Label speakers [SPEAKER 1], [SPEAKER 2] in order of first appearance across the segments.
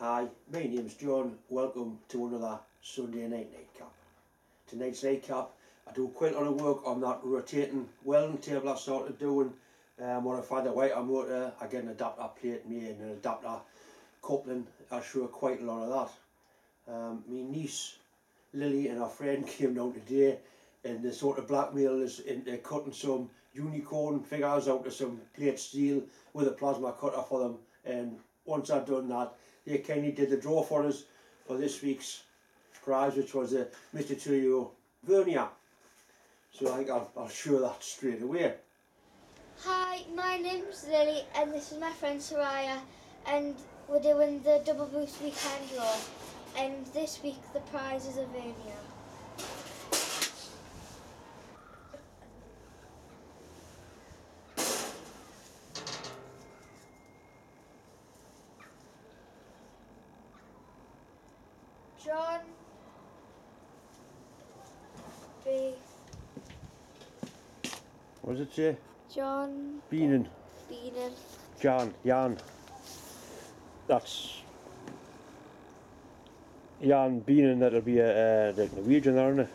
[SPEAKER 1] Hi, my name's John. Welcome to another Sunday night nightcap. Tonight's nightcap, I do quite a lot of work on that rotating welding table I started doing. Um, when I find a wiper motor, I get an adapter plate made and an adapter coupling. I show quite a lot of that. Um, my niece Lily and her friend came down today and they sort of blackmailed us into cutting some unicorn figures out of some plate steel with a plasma cutter for them and once I'd done that they kindly did the draw for us for this week's prize which was uh, a Mitutoyo Vernier so I think I'll, I'll show that straight away
[SPEAKER 2] Hi, my name's Lily and this is my friend Soraya and we're doing the Double Boost Weekend Draw and this week the prize is a Vernier. John B.
[SPEAKER 1] what does it say?
[SPEAKER 2] John
[SPEAKER 1] Beanin
[SPEAKER 2] Beanin.
[SPEAKER 1] Jan, Jan that's Jan Beanin that'll be a, uh, the Norwegian isn't it?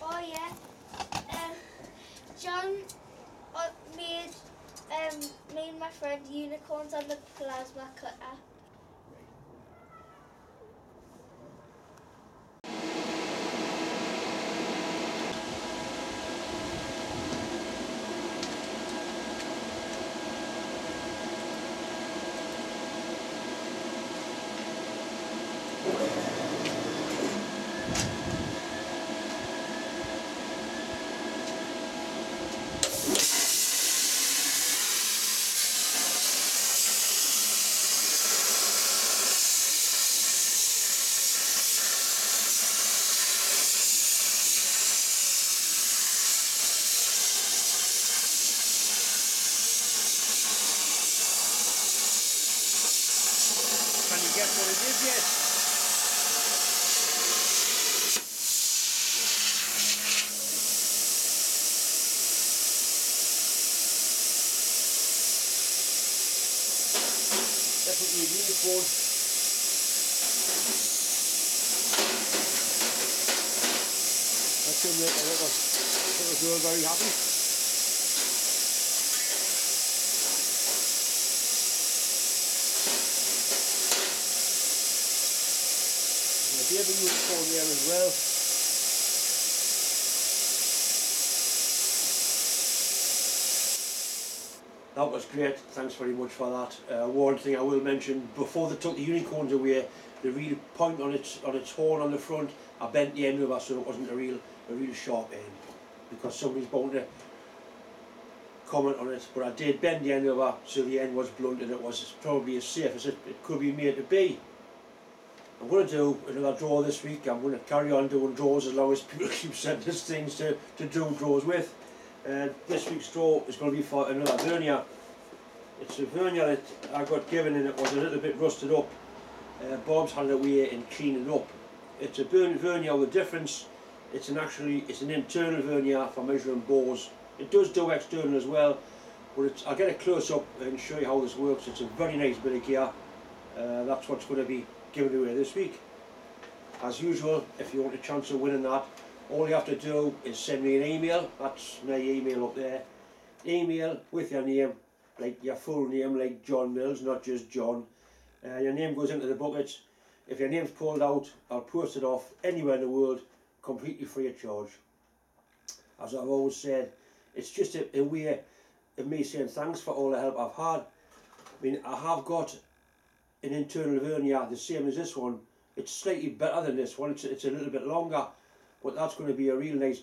[SPEAKER 2] Oh yeah. Um, John uh, made um, me and my friend unicorns on the plasma cutter.
[SPEAKER 1] Can you guess what it is yet? Definitely a unicorn. That should make a little, little girl very happy. There's a baby unicorn there as well. That was great, thanks very much for that. Uh, one thing I will mention, before they took the unicorns away, the real point on its on its horn on the front, I bent the end over so it wasn't a real a real sharp end. Because somebody's bound to comment on it, but I did bend the end over so the end was blunt and it was probably as safe as it, it could be made to be. I'm going to do another draw this week. I'm going to carry on doing draws as long as people keep sending us things to, to do draws with. Uh, this week's draw is going to be for another vernier. It's a vernier that I got given and it was a little bit rusted up. Uh, Bob's had it away and cleaning up. It's a vernier with difference. It's an actually it's an internal vernier for measuring bores. It does do external as well, but it's, I'll get a close up and show you how this works. It's a very nice bit of gear. Uh, that's what's going to be given away this week. As usual, if you want a chance of winning that, all you have to do is send me an email. That's my email up there. Email with your name, like your full name, like John Mills, not just John. Uh, your name goes into the bucket. If your name's pulled out, I'll post it off anywhere in the world, completely free of charge. As I've always said, it's just a, a way of me saying thanks for all the help I've had. I mean, I have got an internal vernier the same as this one. It's slightly better than this one. It's, it's a little bit longer, but that's going to be a real nice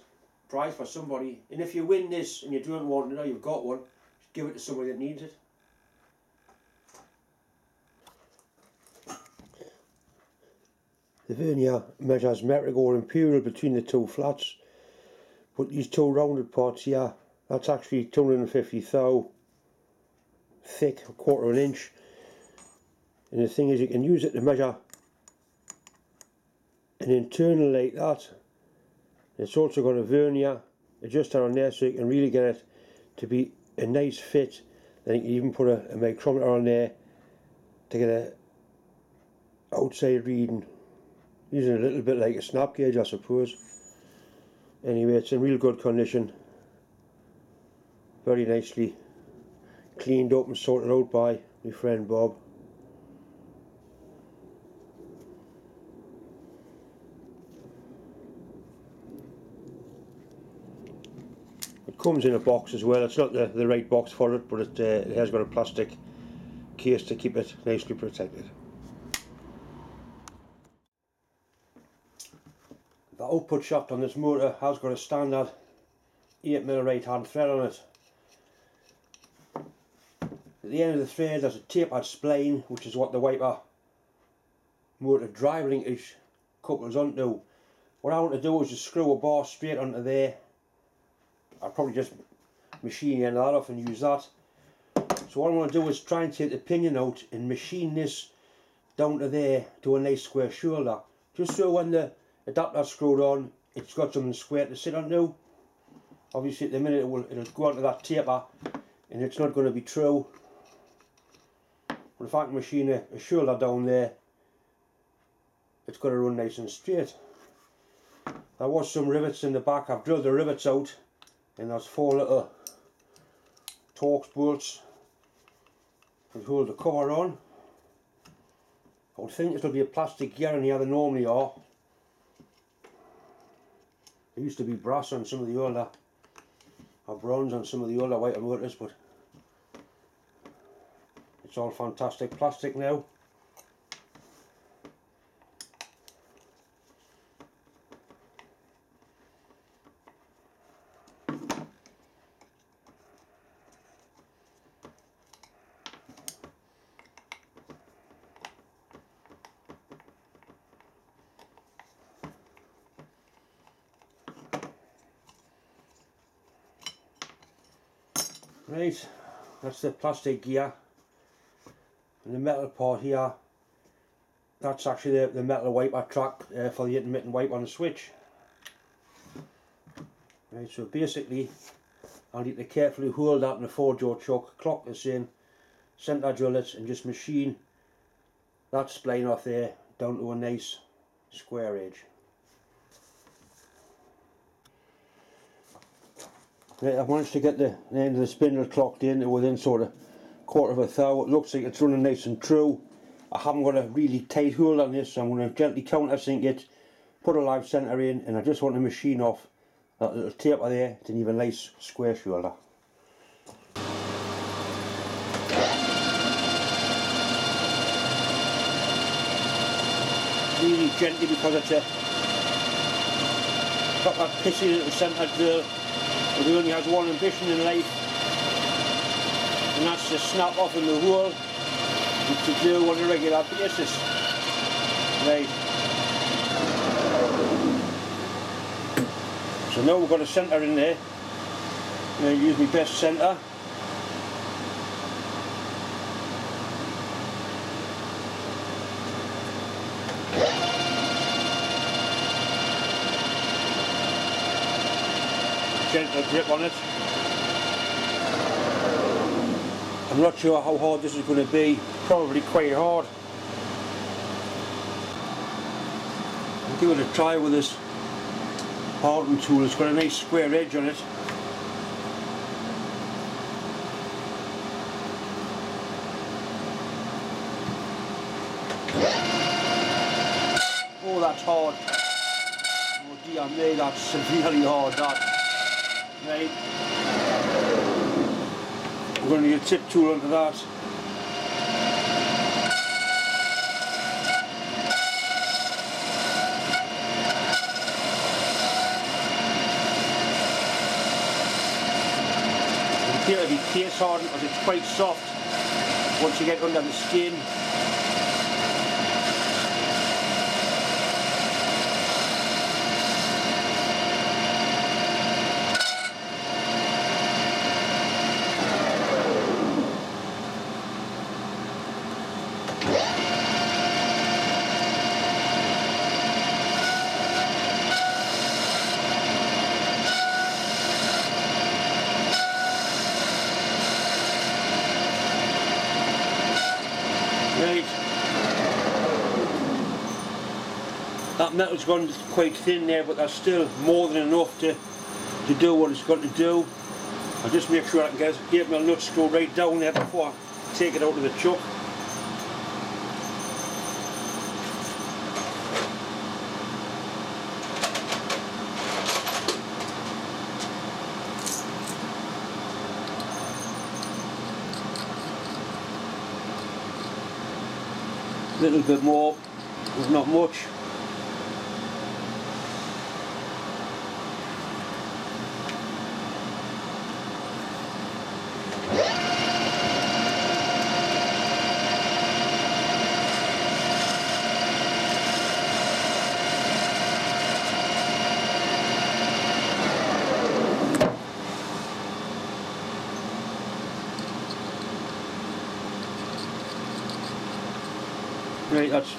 [SPEAKER 1] prize for somebody. And if you win this and you don't want it or you've got one, give it to somebody that needs it. The vernier measures metric or imperial between the two flats. But these two rounded parts here, that's actually 250 thou thick, a quarter of an inch. And the thing is you can use it to measure an internal like that. It's also got a vernier adjuster on there so you can really get it to be a nice fit. Then you can even put a, a micrometer on there to get a outside reading using a little bit like a snap gauge I suppose anyway it's in real good condition very nicely cleaned up and sorted out by my friend Bob comes in a box as well it's not the, the right box for it but it, uh, it has got a plastic case to keep it nicely protected The output shaft on this motor has got a standard 8mm right hand thread on it. At the end of the thread there's a tapered spline which is what the wiper motor drive linkage couples onto. What I want to do is just screw a bar straight onto there. I'll probably just machine of that off and use that. So what I want to do is try and take the pinion out and machine this down to there to a nice square shoulder. Just so when the adapter screwed on, it's got something square to sit on now. Obviously at the minute it will, it'll go onto that taper and it's not going to be true. But if I can machine a, a shoulder down there, it's got to run nice and straight. There was some rivets in the back, I've drilled the rivets out and there's four little Torx bolts to hold the cover on. I would think it'll be a plastic gear in here they normally are. There used to be brass on some of the older, or bronze on some of the older wiper motors, but it's all fantastic plastic now. Right, that's the plastic gear. And the metal part here, that's actually the, the metal wiper track uh, for the intermittent wipe on the switch. Right, so basically, I need to carefully hold that in a 4 jaw chuck, clock this in, centre drill it and just machine that spline off there down to a nice square edge. I've managed to get the, the end of the spindle clocked in within sort of quarter of a thou. It looks like it's running nice and true. I haven't got a really tight hold on this, so I'm going to gently countersink it, put a live centre in, and I just want to machine off that little taper there to leave a nice square shoulder. Really gently because it's a that pissy little centre drill he only has one ambition in life and that's to snap off in the hole and to do on a regular basis. Right. So now we've got a centre in there. I'm going to use my best centre. Gentle grip on it. I'm not sure how hard this is going to be, probably quite hard. I'll give it a try with this hardening tool, it's got a nice square edge on it. Oh that's hard. Oh dear me, that's severely hard that. Right. We're going to need a tip tool under that. To be case hardened because it's quite soft once you get under the skin. Right, that metal's gone quite thin there but that's still more than enough to, to do what it's got to do. I'll just make sure I can get, get my nut screw right down there before I take it out of the chuck. A little bit more, there's not much. Right, that's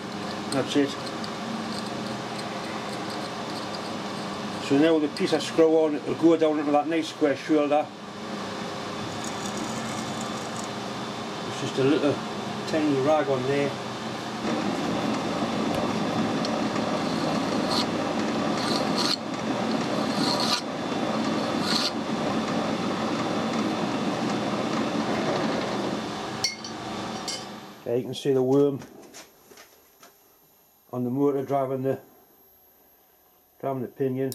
[SPEAKER 1] that's it. So now the piece of screw on, it'll go down into that nice square shoulder. It's just a little tiny rag on there. Okay, you can see the worm on the motor driving the driving the pinion.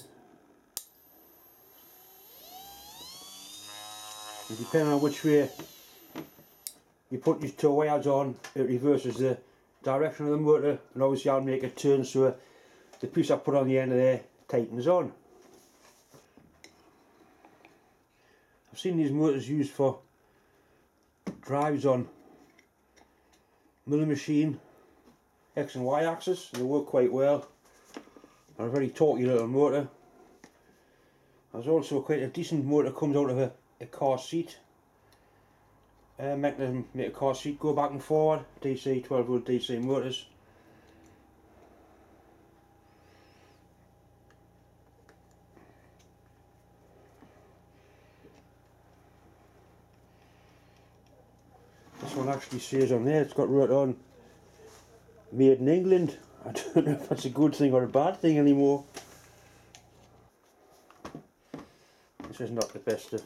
[SPEAKER 1] And depending on which way you put your two wires on, it reverses the direction of the motor and obviously I'll make a turn so the piece I put on the end of there tightens on. I've seen these motors used for drives on milling machine X and Y axis they work quite well. They're a very torquey little motor. There's also quite a decent motor comes out of a, a car seat. Uh, mechanism make a car seat go back and forward. DC 12 volt DC motors. This one actually says on there, it's got wrote on made in England. I don't know if that's a good thing or a bad thing anymore. This is not the best of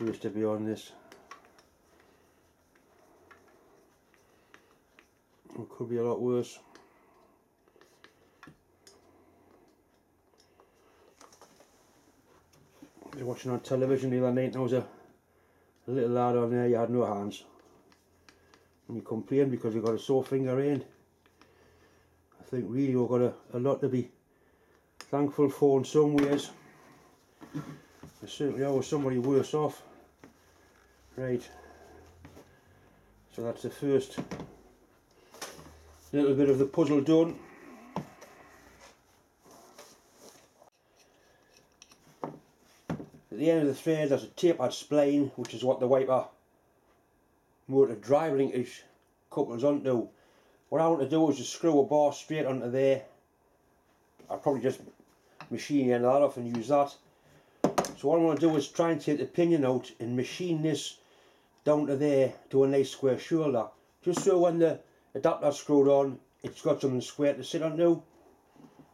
[SPEAKER 1] used to be on this. It could be a lot worse. I was watching on television the other night and there was a, a little lad on there, you had no hands and you complain because you've got a sore finger in. I think really we've got a, a lot to be thankful for in some ways. There certainly always somebody worse off. Right, so that's the first little bit of the puzzle done. At the end of the thread there's a tapered spline which is what the wiper motor drive linkage couples onto. What I want to do is just screw a bar straight onto there. I'll probably just machine end of that off and use that. So what I want to do is try and take the pinion out and machine this down to there to a nice square shoulder. Just so when the adapter's screwed on, it's got something square to sit onto.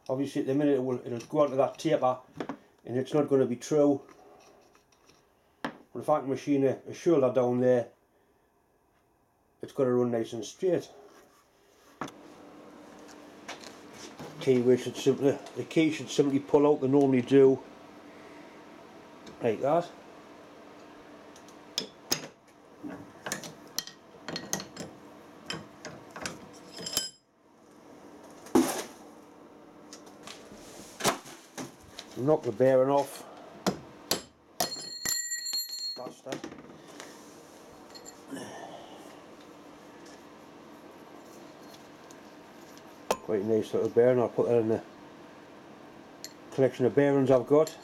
[SPEAKER 1] Obviously at the minute it will, it'll go onto that taper and it's not going to be true. But if I can machine a, a shoulder down there, it's got to run nice and straight. Keyway should simply, the key should simply pull out, they normally do, like that. Knock the bearing off. That's Quite a nice little bearing, I'll put that in the collection of bearings I've got.